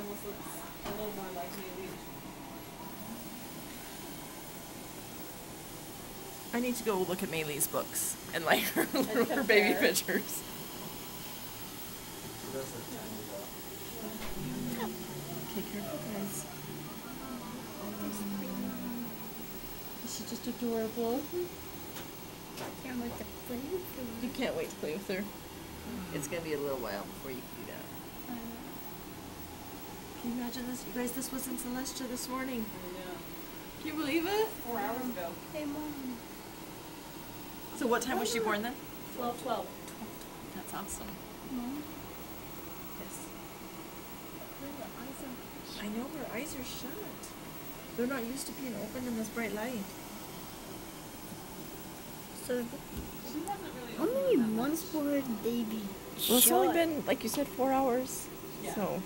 almost looks a little more like Haley. I need to go look at Maylee's books and like her, her baby pictures. Okay, careful, guys. Is she just adorable? Can't wait to play with them. You can't wait to play with her. It's gonna be a little while before you can do that. I know. Can you imagine this? You guys, this was in Celestia this morning. Oh, yeah. Can you believe it? Four hours ago. Hey, mom. So what time was she born then? Twelve, twelve. That's awesome. Mom. Yes. Eyes are. I know her eyes are shut. They're not used to being open in this bright light. So, She hasn't really how opened many months much. were her baby? Well, it's only been like you said four hours. Yeah. So